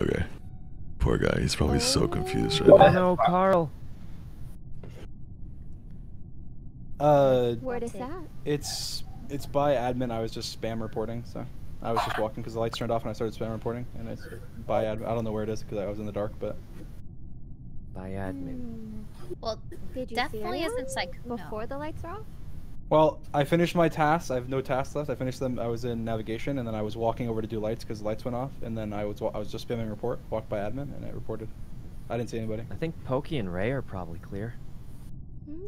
Okay. Poor guy. He's probably so confused right Oh now. no, Carl. Uh, Where is that? it's it's by admin. I was just spam reporting, so I was just walking because the lights turned off and I started spam reporting, and it's by admin. I don't know where it is because I was in the dark, but By admin. Hmm. Well, Did you definitely see isn't anyone Sykkuno. before the lights are off? Well, I finished my tasks. I have no tasks left. I finished them. I was in navigation, and then I was walking over to do lights because the lights went off, and then I was wa- I was just spamming report. Walked by admin, and it reported. I didn't see anybody. I think Poki and Rae are probably clear.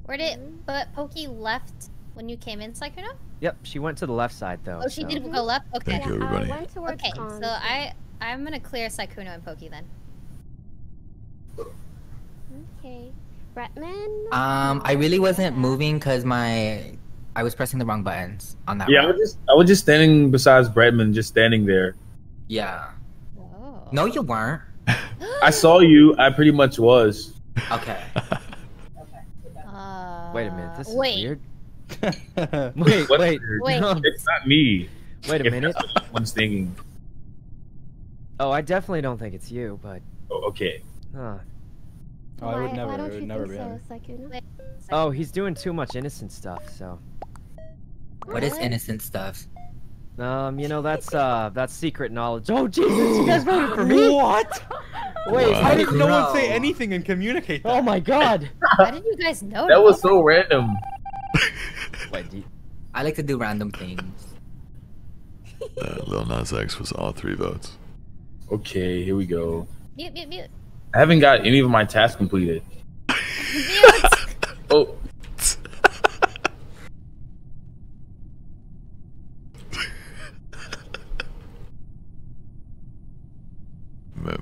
Where Okay. did but Poki left when you came in, Sykkuno? Yep, she went to the left side though. Oh, she so- did go left. Okay. Thank you, everybody. I went towards Okay, comms, so I I'm gonna clear Sykkuno and Poki then. Okay. Bretman? Um, I really wasn't moving because my I was pressing the wrong buttons on that. Yeah, I was just I was just standing besides Bretman, just standing there. Yeah. Whoa. No, you weren't. I saw you. I pretty much was. Okay. Uh, Wait a minute, this is wait. weird. Wait, What? wait, Wait. no, It's not me. wait a If minute. that's what One's thinking. Oh, I definitely don't think it's you, but Oh, okay. huh. Oh, I would never. Why don't would you never think be him. so, Sykkuno? Wait. Oh, he's doing too much innocent stuff. So, What is What? innocent stuff? um, you know that's uh that's secret knowledge. Oh Jesus, you guys voted for me? What? Wait, Wow. Why did no one say anything and communicate that? oh my God. How did you guys know? That was so random. Wait, you- I like to do random things. Uh, Lil Nas X was all three votes. Okay, here we go. Mute, mute, mute. I haven't got any of my tasks completed. Mute.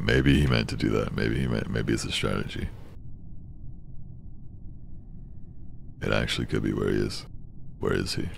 Maybe he meant to do that. Maybe he meant. Maybe it's a strategy. It actually could be where he is. Where is he?